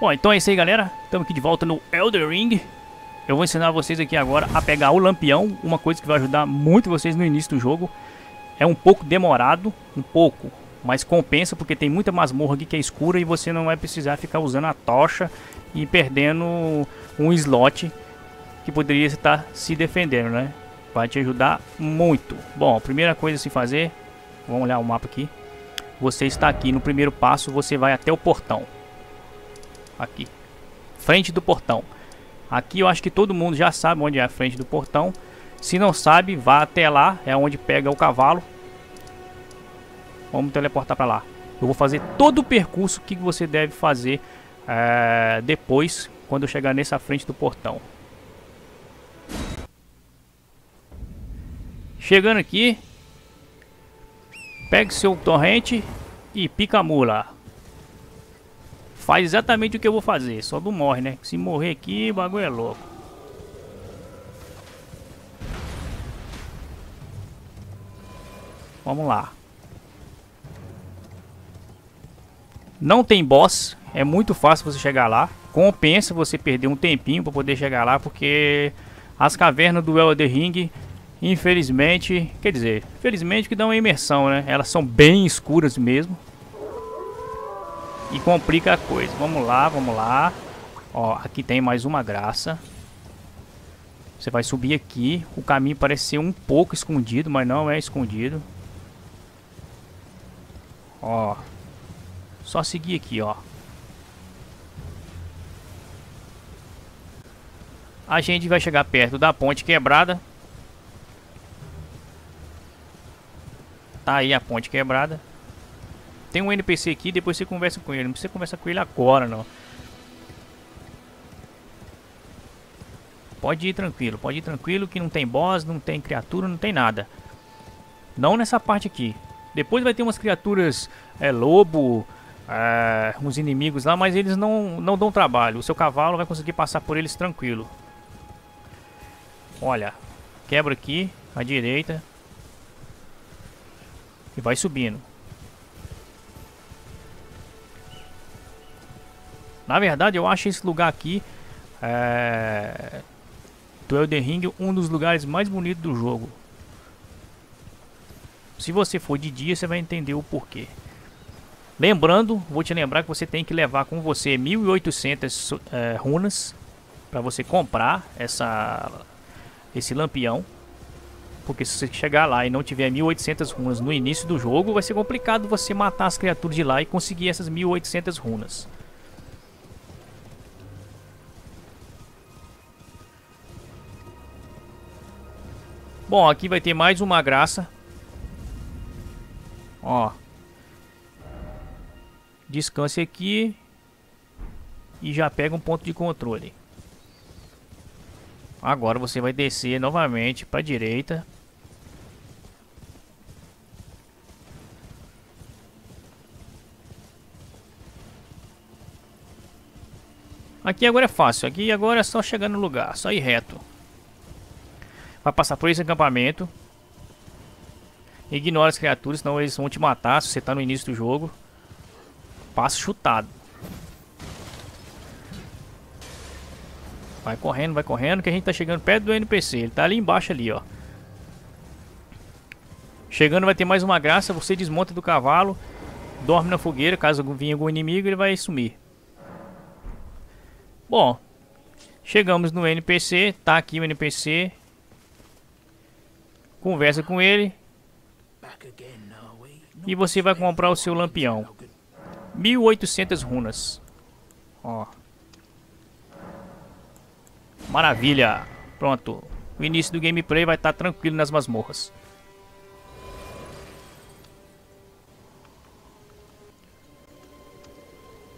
Bom, então é isso aí, galera. Estamos aqui de volta no Elder Ring. Eu vou ensinar vocês aqui agora a pegar o lampião, uma coisa que vai ajudar muito vocês no início do jogo. É um pouco demorado, um pouco, mas compensa porque tem muita masmorra aqui que é escura e você não vai precisar ficar usando a tocha e perdendo um slot que poderia estar se defendendo, né? Vai te ajudar muito. Bom, a primeira coisa a se fazer, vamos olhar o mapa aqui. Você está aqui no primeiro passo, você vai até o portão. Aqui, frente do portão. Aqui eu acho que todo mundo já sabe onde é a frente do portão. Se não sabe, vá até lá, é onde pega o cavalo. Vamos teleportar para lá. Eu vou fazer todo o percurso que você deve fazer é, depois, quando eu chegar nessa frente do portão. Chegando aqui, pegue seu torrente e pica a mula. Faz exatamente o que eu vou fazer, só não morre, né? Se morrer aqui, o bagulho é louco. Vamos lá. Não tem boss, é muito fácil você chegar lá. Compensa você perder um tempinho para poder chegar lá, porque as cavernas do Elder Ring, infelizmente, quer dizer, felizmente que dão uma imersão, né? Elas são bem escuras mesmo. E complica a coisa. Vamos lá, vamos lá. Ó, aqui tem mais uma graça. Você vai subir aqui. O caminho parece ser um pouco escondido, mas não é escondido. Ó. Só seguir aqui, ó. A gente vai chegar perto da ponte quebrada. Tá aí a ponte quebrada. Tem um NPC aqui, depois você conversa com ele. Não precisa conversar com ele agora, não. Pode ir tranquilo, pode ir tranquilo que não tem boss, não tem criatura, não tem nada. Não nessa parte aqui. Depois vai ter umas criaturas, é, lobo, é, uns inimigos lá, mas eles não, não dão trabalho. O seu cavalo vai conseguir passar por eles tranquilo. Olha, quebra aqui, à direita. E vai subindo. Na verdade, eu acho esse lugar aqui é, do Elden Ring um dos lugares mais bonitos do jogo. Se você for de dia, você vai entender o porquê. Lembrando, vou te lembrar que você tem que levar com você 1.800 é, runas para você comprar essa, esse lampião. Porque se você chegar lá e não tiver 1.800 runas no início do jogo, vai ser complicado você matar as criaturas de lá e conseguir essas 1.800 runas. Bom, aqui vai ter mais uma graça. Ó. Descanse aqui. E já pega um ponto de controle. Agora você vai descer novamente para direita. Aqui agora é fácil. Aqui agora é só chegar no lugar. Só ir reto. Vai passar por esse acampamento. Ignora as criaturas, senão eles vão te matar se você está no início do jogo. Passa chutado. Vai correndo, vai correndo, que a gente tá chegando perto do NPC. Ele tá ali embaixo ali, ó. Chegando vai ter mais uma graça, você desmonta do cavalo, dorme na fogueira, caso venha algum inimigo, ele vai sumir. Bom, chegamos no NPC, tá aqui o NPC, Conversa com ele. E você vai comprar o seu lampião. 1800 runas. Ó. Maravilha. Pronto. O início do gameplay vai estar tranquilo nas masmorras.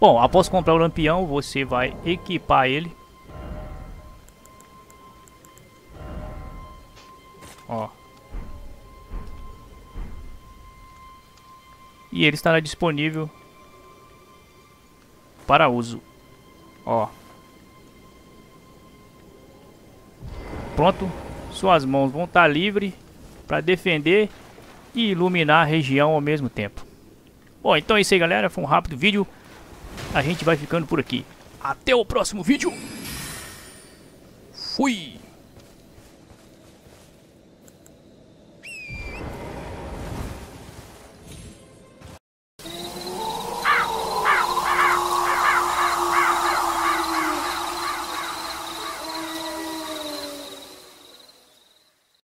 Bom, após comprar o lampião, você vai equipar ele. Ó. e ele estará disponível para uso. Ó. Pronto, suas mãos vão estar livres para defender e iluminar a região ao mesmo tempo. Bom, então é isso aí galera, foi um rápido vídeo. A gente vai ficando por aqui. Até o próximo vídeo. Fui!